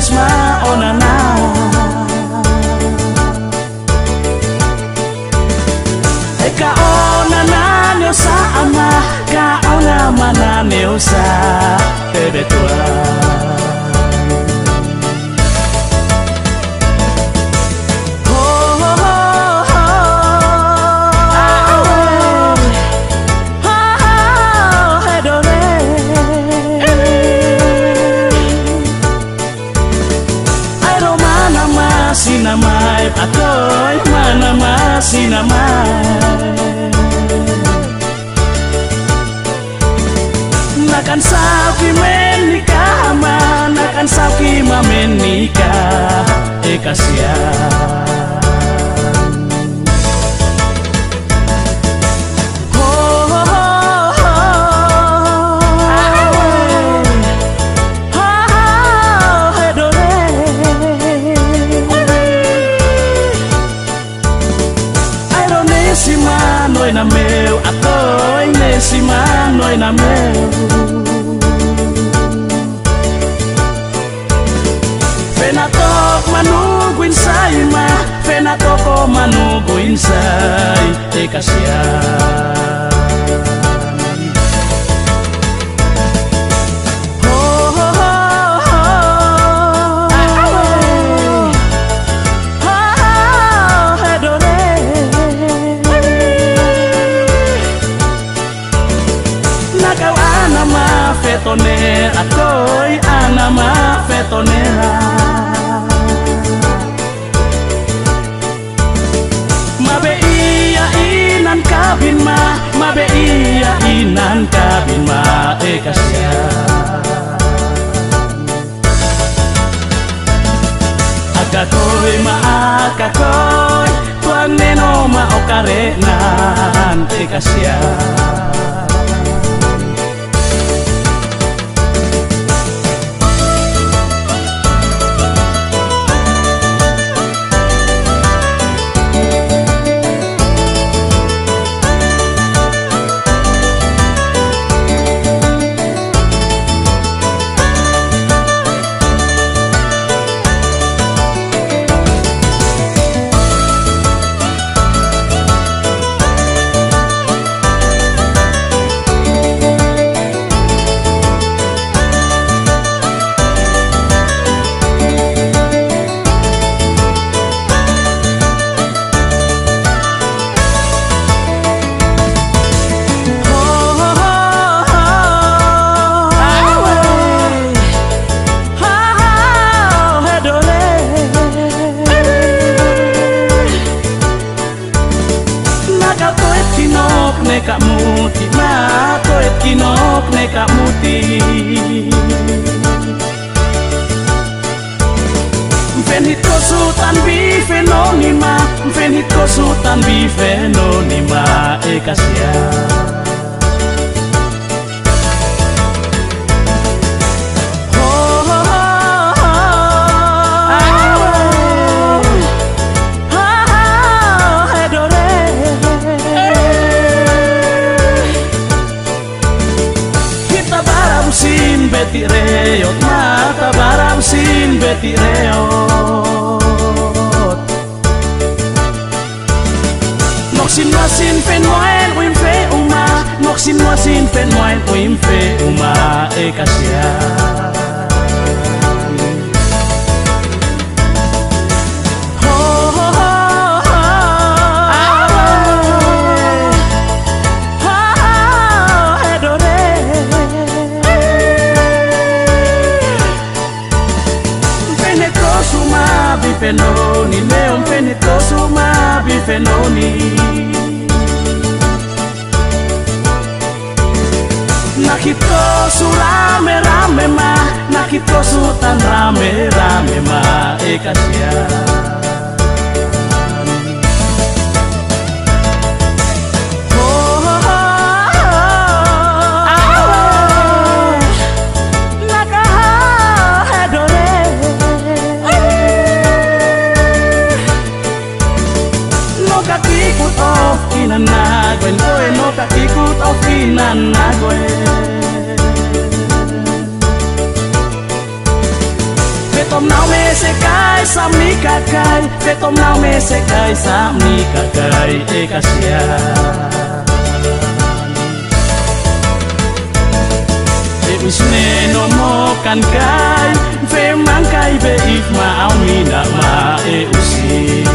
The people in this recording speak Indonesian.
is my own and now Eka ona na e neu sa ama, Ka ona mana neu sa Tebe tua. Akoy mana mas sinamai Nakan sapi menikah ma Nakan sapi ma menikah Eh Te kasihan fetonera Akoy anama fetonera ma mabeia be ia inan tabin ma Akakoi ma akakoi, tuan neno ma okare nan Μάγα το έτσινο πνέκα μου τη το έτσινο πνέκα μου τη Φαίνει τόσο όταν φαινόνιμα Φαίνει τόσο φαινόνιμα Εκασιά היות נעת ברמסין בתיראות. מוקסים נוסין פן מועל ומפה אומה, מוקסים נוסין פן מועל ומפה אומה אקסיה. Βιπενό, μη μεονπενητό, ο Μα. Να κοιτώ σου, λα με μά, Να κοιτώ σου, ταν λα με μά, Εκασία nan na gue Về tôm nào mê sẽ cay sa mi cà cay Về tôm nào mê sẽ cay sa mi cà cay e cà xia Về usne no mo can cay Về mang cay về if ma ao mi na ma e usia